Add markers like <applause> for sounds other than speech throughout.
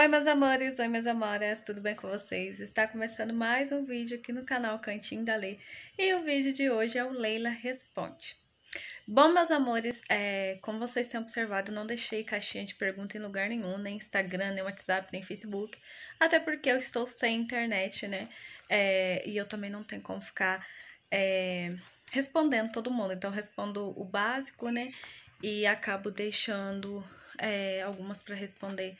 Oi, meus amores, oi, minhas amoras, tudo bem com vocês? Está começando mais um vídeo aqui no canal Cantinho da Lei e o vídeo de hoje é o Leila Responde. Bom, meus amores, é, como vocês têm observado, não deixei caixinha de pergunta em lugar nenhum, nem Instagram, nem WhatsApp, nem Facebook, até porque eu estou sem internet, né? É, e eu também não tenho como ficar é, respondendo todo mundo, então respondo o básico, né? E acabo deixando é, algumas para responder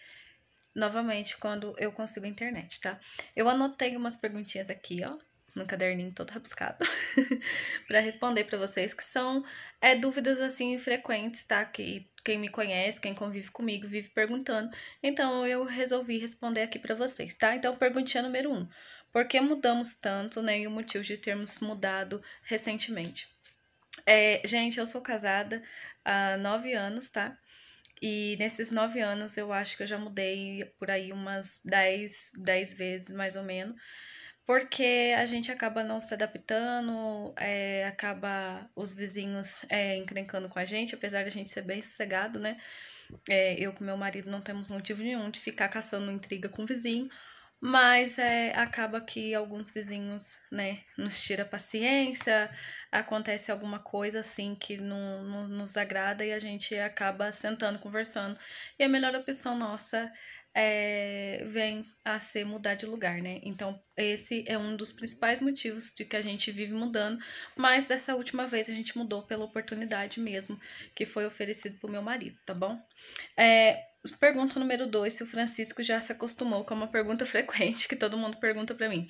novamente quando eu consigo a internet, tá? Eu anotei umas perguntinhas aqui, ó, no caderninho todo rabiscado, <laughs> para responder para vocês, que são é, dúvidas assim frequentes, tá? Que quem me conhece, quem convive comigo, vive perguntando. Então eu resolvi responder aqui para vocês, tá? Então, perguntinha número um: por que mudamos tanto, né? E o motivo de termos mudado recentemente. É, gente, eu sou casada há nove anos, tá? E nesses nove anos eu acho que eu já mudei por aí umas dez, dez vezes mais ou menos. Porque a gente acaba não se adaptando, é, acaba os vizinhos é, encrencando com a gente, apesar de a gente ser bem sossegado, né? É, eu com meu marido não temos motivo nenhum de ficar caçando intriga com o vizinho. Mas é, acaba que alguns vizinhos, né, nos tira paciência, acontece alguma coisa assim que não, não nos agrada e a gente acaba sentando, conversando. E a melhor opção nossa é, vem a ser mudar de lugar, né? Então, esse é um dos principais motivos de que a gente vive mudando, mas dessa última vez a gente mudou pela oportunidade mesmo que foi oferecido pro meu marido, tá bom? É, pergunta número dois, se o Francisco já se acostumou com uma pergunta <laughs> frequente que todo mundo pergunta para mim.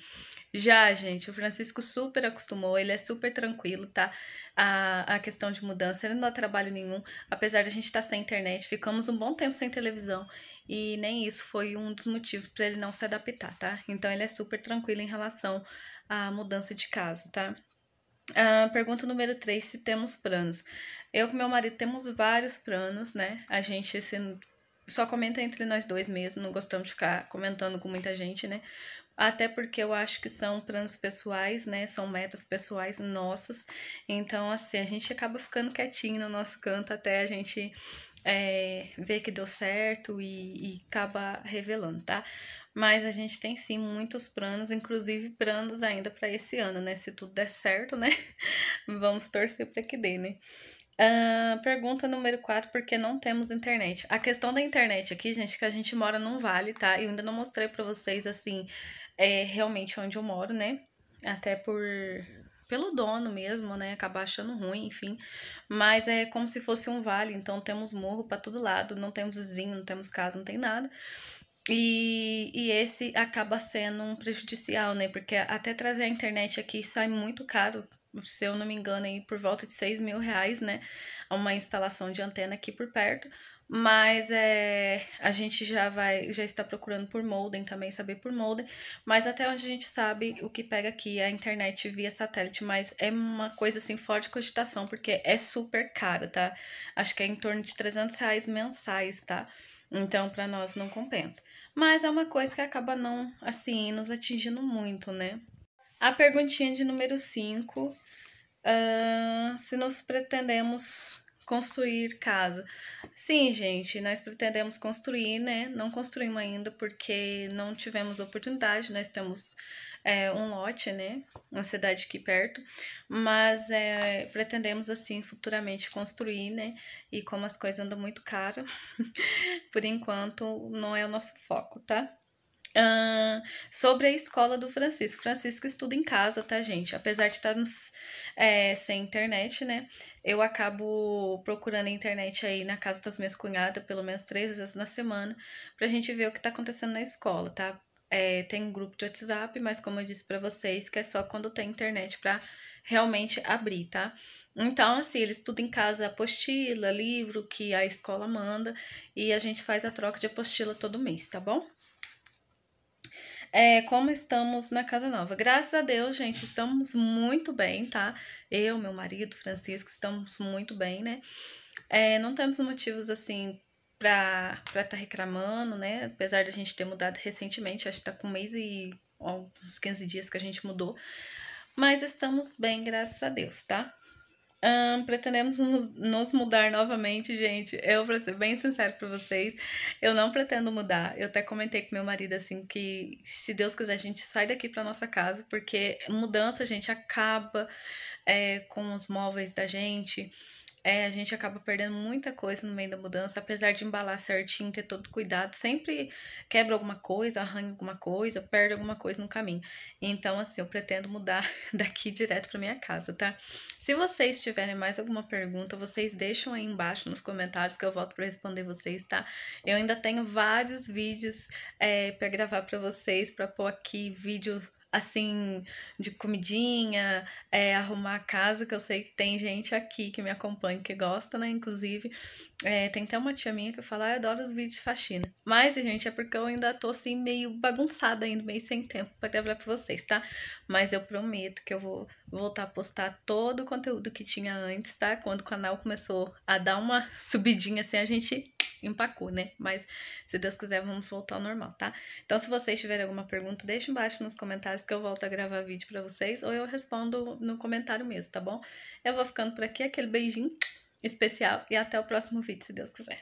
Já, gente, o Francisco super acostumou, ele é super tranquilo, tá? A, a questão de mudança, ele não dá trabalho nenhum, apesar de a gente estar tá sem internet, ficamos um bom tempo sem televisão e nem isso foi um dos motivos para ele não se adaptar, tá? Então ele é super tranquilo em relação à mudança de casa, tá? Uh, pergunta número 3, se temos planos. Eu com meu marido temos vários planos, né? A gente assim, só comenta entre nós dois mesmo, não gostamos de ficar comentando com muita gente, né? Até porque eu acho que são planos pessoais, né? São metas pessoais nossas. Então, assim, a gente acaba ficando quietinho no nosso canto até a gente é, ver que deu certo e, e acaba revelando, tá? Mas a gente tem sim muitos planos, inclusive planos ainda para esse ano, né? Se tudo der certo, né? <laughs> Vamos torcer para que dê, né? Uh, pergunta número 4, porque não temos internet. A questão da internet aqui, gente, é que a gente mora num vale, tá? Eu ainda não mostrei pra vocês, assim, é, realmente onde eu moro, né? Até por pelo dono mesmo, né? Acabar achando ruim, enfim. Mas é como se fosse um vale, então temos morro para todo lado, não temos vizinho, não temos casa, não tem nada. E, e esse acaba sendo um prejudicial, né? Porque até trazer a internet aqui sai muito caro se eu não me engano, aí por volta de 6 mil reais, né? Uma instalação de antena aqui por perto. Mas é, a gente já vai, já está procurando por modem também, saber por modem. Mas até onde a gente sabe, o que pega aqui é a internet via satélite. Mas é uma coisa assim, fora de cogitação, porque é super caro, tá? Acho que é em torno de 300 reais mensais, tá? Então, para nós não compensa. Mas é uma coisa que acaba não, assim, nos atingindo muito, né? A perguntinha de número 5. Uh, se nós pretendemos construir casa. Sim, gente, nós pretendemos construir, né? Não construímos ainda porque não tivemos oportunidade. Nós temos é, um lote, né? Uma cidade aqui perto. Mas é, pretendemos, assim, futuramente construir, né? E como as coisas andam muito caras, <laughs> por enquanto não é o nosso foco, tá? Uh, sobre a escola do Francisco. Francisco estuda em casa, tá, gente? Apesar de estarmos é, sem internet, né? Eu acabo procurando a internet aí na casa das minhas cunhadas, pelo menos três vezes na semana, pra gente ver o que tá acontecendo na escola, tá? É, tem um grupo de WhatsApp, mas como eu disse para vocês, que é só quando tem internet pra realmente abrir, tá? Então, assim, eles estudam em casa apostila, livro que a escola manda e a gente faz a troca de apostila todo mês, tá bom? É, como estamos na casa nova? Graças a Deus, gente, estamos muito bem, tá? Eu, meu marido, Francisco, estamos muito bem, né? É, não temos motivos, assim, pra estar tá reclamando, né? Apesar de a gente ter mudado recentemente, acho que tá com um mês e uns 15 dias que a gente mudou. Mas estamos bem, graças a Deus, tá? Um, pretendemos nos, nos, mudar novamente, gente. Eu, pra ser bem sincero pra vocês, eu não pretendo mudar. Eu até comentei com meu marido assim que, se Deus quiser, a gente sai daqui pra nossa casa, porque mudança, gente acaba é, com os móveis da gente é, a gente acaba perdendo muita coisa no meio da mudança, apesar de embalar certinho, ter todo cuidado, sempre quebra alguma coisa, arranha alguma coisa, perde alguma coisa no caminho. Então, assim, eu pretendo mudar <laughs> daqui direto para minha casa, tá? Se vocês tiverem mais alguma pergunta, vocês deixam aí embaixo nos comentários que eu volto para responder vocês, tá? Eu ainda tenho vários vídeos é, para gravar para vocês, para pôr aqui vídeo assim, de comidinha, é, arrumar a casa, que eu sei que tem gente aqui que me acompanha que gosta, né? Inclusive, é, tem até uma tia minha que fala, ah, eu adoro os vídeos de faxina. Mas, gente, é porque eu ainda tô assim, meio bagunçada ainda, meio sem tempo pra gravar pra vocês, tá? Mas eu prometo que eu vou voltar a postar todo o conteúdo que tinha antes, tá? Quando o canal começou a dar uma <laughs> subidinha assim, a gente empacou, né? Mas se Deus quiser, vamos voltar ao normal, tá? Então, se vocês tiverem alguma pergunta, deixa embaixo nos comentários que eu volto a gravar vídeo pra vocês, ou eu respondo no comentário mesmo, tá bom? Eu vou ficando por aqui, aquele beijinho especial, e até o próximo vídeo, se Deus quiser.